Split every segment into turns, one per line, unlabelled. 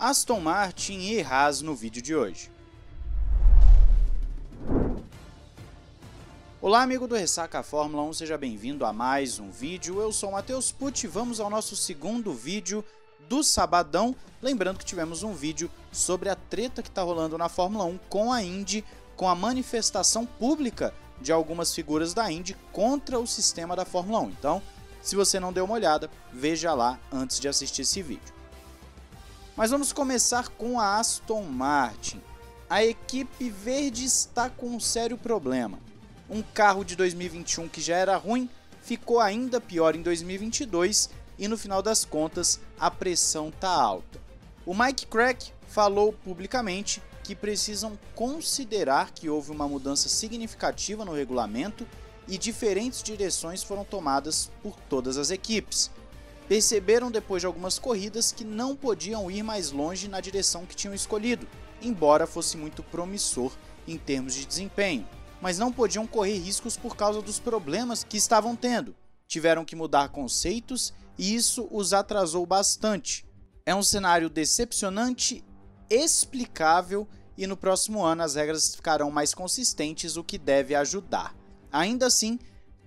Aston Martin e Haas no vídeo de hoje. Olá amigo do Ressaca Fórmula 1, seja bem-vindo a mais um vídeo. Eu sou o Matheus Pucci e vamos ao nosso segundo vídeo do sabadão. Lembrando que tivemos um vídeo sobre a treta que está rolando na Fórmula 1 com a Indy, com a manifestação pública de algumas figuras da Indy contra o sistema da Fórmula 1. Então, se você não deu uma olhada, veja lá antes de assistir esse vídeo. Mas vamos começar com a Aston Martin. A equipe verde está com um sério problema. Um carro de 2021 que já era ruim ficou ainda pior em 2022 e no final das contas a pressão tá alta. O Mike Crack falou publicamente que precisam considerar que houve uma mudança significativa no regulamento e diferentes direções foram tomadas por todas as equipes perceberam depois de algumas corridas que não podiam ir mais longe na direção que tinham escolhido, embora fosse muito promissor em termos de desempenho, mas não podiam correr riscos por causa dos problemas que estavam tendo. Tiveram que mudar conceitos e isso os atrasou bastante. É um cenário decepcionante, explicável e no próximo ano as regras ficarão mais consistentes, o que deve ajudar. Ainda assim,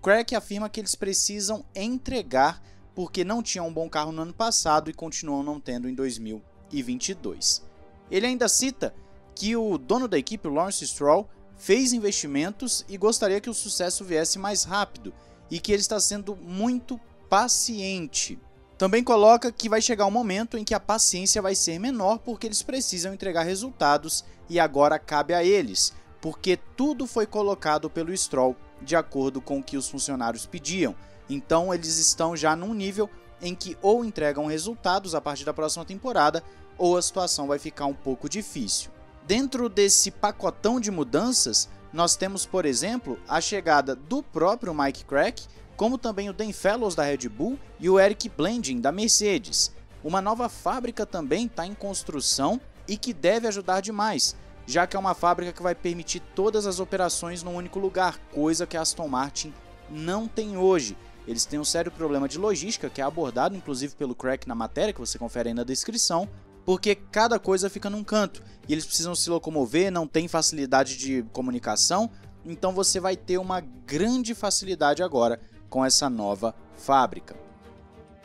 Crack afirma que eles precisam entregar porque não tinham um bom carro no ano passado e continuam não tendo em 2022. Ele ainda cita que o dono da equipe, Lawrence Stroll, fez investimentos e gostaria que o sucesso viesse mais rápido e que ele está sendo muito paciente. Também coloca que vai chegar um momento em que a paciência vai ser menor porque eles precisam entregar resultados e agora cabe a eles, porque tudo foi colocado pelo Stroll de acordo com o que os funcionários pediam então eles estão já num nível em que ou entregam resultados a partir da próxima temporada ou a situação vai ficar um pouco difícil. Dentro desse pacotão de mudanças, nós temos, por exemplo, a chegada do próprio Mike Crack, como também o Dan Fellows da Red Bull e o Eric Blending da Mercedes. Uma nova fábrica também está em construção e que deve ajudar demais, já que é uma fábrica que vai permitir todas as operações num único lugar, coisa que a Aston Martin não tem hoje. Eles têm um sério problema de logística, que é abordado inclusive pelo Crack na matéria, que você confere aí na descrição, porque cada coisa fica num canto e eles precisam se locomover, não tem facilidade de comunicação, então você vai ter uma grande facilidade agora com essa nova fábrica.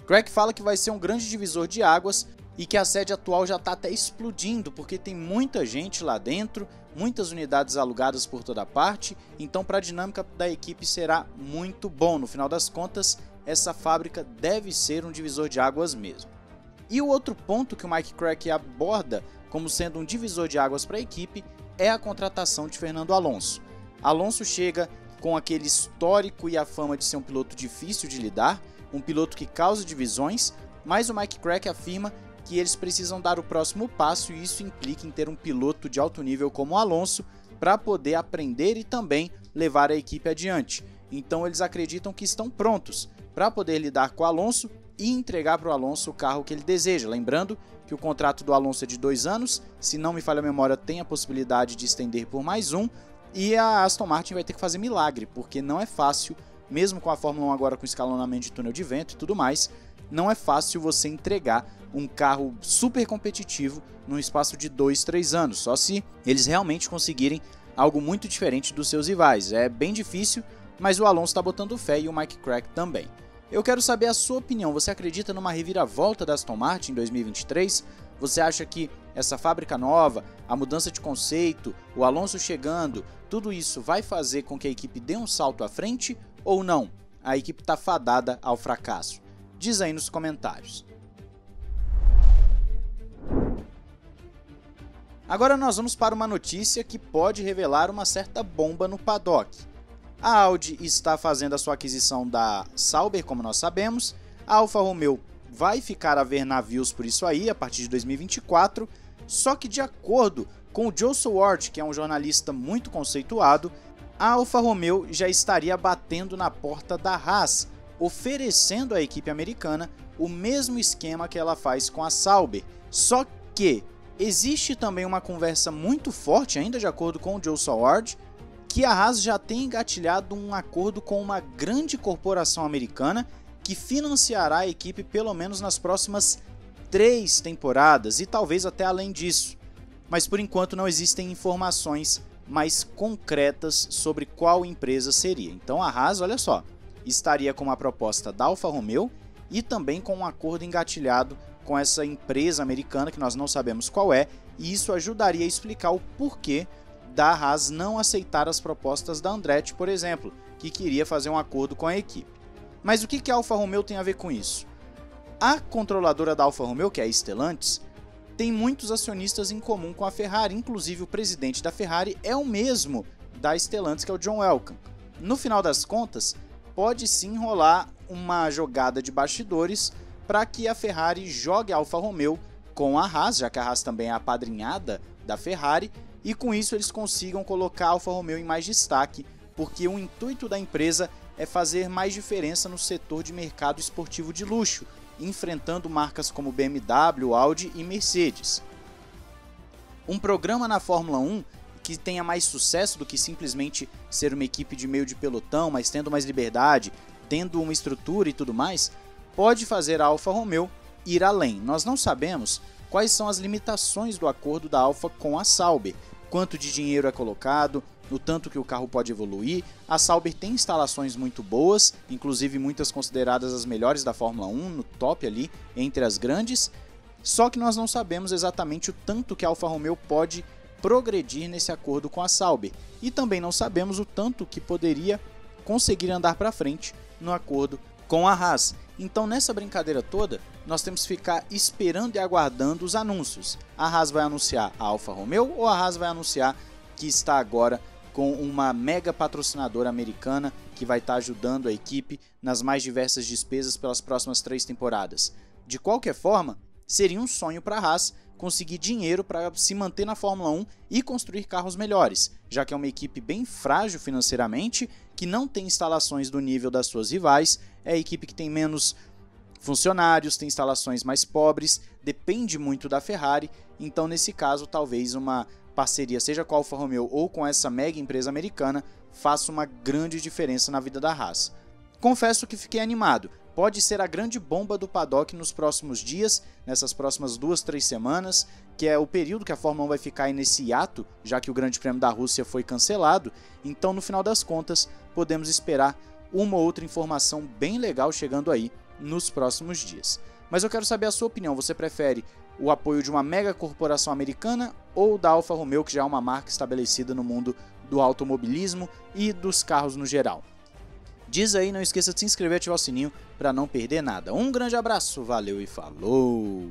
Crack fala que vai ser um grande divisor de águas e que a sede atual já está até explodindo porque tem muita gente lá dentro, muitas unidades alugadas por toda parte, então para a dinâmica da equipe será muito bom. No final das contas, essa fábrica deve ser um divisor de águas mesmo. E o outro ponto que o Mike Crack aborda como sendo um divisor de águas para a equipe é a contratação de Fernando Alonso. Alonso chega com aquele histórico e a fama de ser um piloto difícil de lidar, um piloto que causa divisões, mas o Mike Crack afirma que eles precisam dar o próximo passo e isso implica em ter um piloto de alto nível como Alonso para poder aprender e também levar a equipe adiante. Então eles acreditam que estão prontos para poder lidar com o Alonso e entregar para o Alonso o carro que ele deseja. Lembrando que o contrato do Alonso é de dois anos, se não me falha a memória, tem a possibilidade de estender por mais um. E a Aston Martin vai ter que fazer milagre, porque não é fácil, mesmo com a Fórmula 1 agora com escalonamento de túnel de vento e tudo mais, não é fácil você entregar um carro super competitivo num espaço de 2, 3 anos, só se eles realmente conseguirem algo muito diferente dos seus rivais. É bem difícil, mas o Alonso está botando fé e o Mike Crack também. Eu quero saber a sua opinião. Você acredita numa reviravolta da Aston Martin em 2023? Você acha que essa fábrica nova, a mudança de conceito, o Alonso chegando, tudo isso vai fazer com que a equipe dê um salto à frente ou não? A equipe está fadada ao fracasso. Diz aí nos comentários. Agora nós vamos para uma notícia que pode revelar uma certa bomba no paddock. A Audi está fazendo a sua aquisição da Sauber, como nós sabemos. A Alfa Romeo vai ficar a ver navios por isso aí a partir de 2024. Só que de acordo com o Joe Swart, que é um jornalista muito conceituado, a Alfa Romeo já estaria batendo na porta da Haas, oferecendo à equipe americana o mesmo esquema que ela faz com a Sauber. Só que Existe também uma conversa muito forte, ainda de acordo com o Joe Saward, que a Haas já tem engatilhado um acordo com uma grande corporação americana que financiará a equipe pelo menos nas próximas três temporadas e talvez até além disso. Mas por enquanto não existem informações mais concretas sobre qual empresa seria. Então a Haas, olha só, estaria com uma proposta da Alfa Romeo e também com um acordo engatilhado com essa empresa americana que nós não sabemos qual é, e isso ajudaria a explicar o porquê da Haas não aceitar as propostas da Andretti, por exemplo, que queria fazer um acordo com a equipe. Mas o que a Alfa Romeo tem a ver com isso? A controladora da Alfa Romeo, que é a Stellantis, tem muitos acionistas em comum com a Ferrari, inclusive o presidente da Ferrari é o mesmo da Stellantis, que é o John Elkann. No final das contas, pode sim rolar uma jogada de bastidores para que a Ferrari jogue a Alfa Romeo com a Haas, já que a Haas também é a padrinhada da Ferrari, e com isso eles consigam colocar a Alfa Romeo em mais destaque, porque o intuito da empresa é fazer mais diferença no setor de mercado esportivo de luxo, enfrentando marcas como BMW, Audi e Mercedes. Um programa na Fórmula 1 que tenha mais sucesso do que simplesmente ser uma equipe de meio de pelotão, mas tendo mais liberdade, tendo uma estrutura e tudo mais, pode fazer a Alfa Romeo ir além. Nós não sabemos quais são as limitações do acordo da Alfa com a Sauber, quanto de dinheiro é colocado, o tanto que o carro pode evoluir. A Sauber tem instalações muito boas, inclusive muitas consideradas as melhores da Fórmula 1, no top ali, entre as grandes. Só que nós não sabemos exatamente o tanto que a Alfa Romeo pode progredir nesse acordo com a Sauber. E também não sabemos o tanto que poderia conseguir andar para frente no acordo com a Haas. Então nessa brincadeira toda, nós temos que ficar esperando e aguardando os anúncios. A Haas vai anunciar a Alfa Romeo ou a Haas vai anunciar que está agora com uma mega patrocinadora americana que vai estar ajudando a equipe nas mais diversas despesas pelas próximas três temporadas. De qualquer forma, seria um sonho para a Haas conseguir dinheiro para se manter na Fórmula 1 e construir carros melhores, já que é uma equipe bem frágil financeiramente, que não tem instalações do nível das suas rivais, é a equipe que tem menos funcionários, tem instalações mais pobres, depende muito da Ferrari, então nesse caso talvez uma parceria, seja com a Alfa Romeo ou com essa mega empresa americana, faça uma grande diferença na vida da Haas. Confesso que fiquei animado. Pode ser a grande bomba do paddock nos próximos dias, nessas próximas duas, três semanas, que é o período que a Fórmula 1 vai ficar nesse hiato, já que o Grande Prêmio da Rússia foi cancelado. Então, no final das contas, podemos esperar uma ou outra informação bem legal chegando aí nos próximos dias. Mas eu quero saber a sua opinião. Você prefere o apoio de uma mega corporação americana ou da Alfa Romeo, que já é uma marca estabelecida no mundo do automobilismo e dos carros no geral. Diz aí, não esqueça de se inscrever e ativar o sininho para não perder nada. Um grande abraço, valeu e falou!